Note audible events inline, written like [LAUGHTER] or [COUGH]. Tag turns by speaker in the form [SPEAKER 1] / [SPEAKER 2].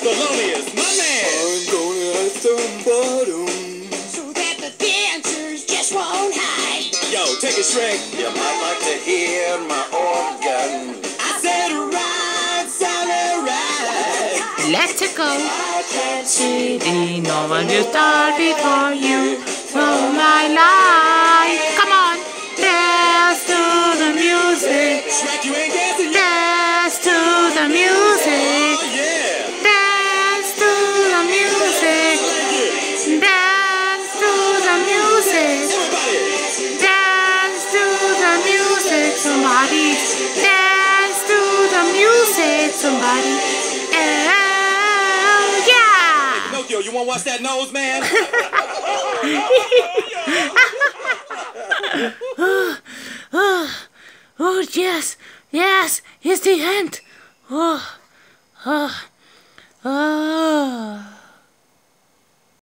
[SPEAKER 1] Thelonious, my man. I'm gonna have some bottom.
[SPEAKER 2] so that the dancers just won't hide.
[SPEAKER 1] Yo, take it straight. You might like to hear my organ. Right.
[SPEAKER 3] Let's go. CD, no one will start before you. For my life. Come on. Dance to the music.
[SPEAKER 1] Shrek, you ain't dancing yet.
[SPEAKER 3] Dance to the music.
[SPEAKER 1] Oh yeah.
[SPEAKER 3] Dance to the music. Dance to the music.
[SPEAKER 1] Everybody.
[SPEAKER 3] Dance to the music. Somebody dance to the music. Somebody.
[SPEAKER 1] Pinocchio, you wanna watch that nose, man? [LAUGHS]
[SPEAKER 3] Oh, yes. Yes. It's the end. Oh. Oh. Oh.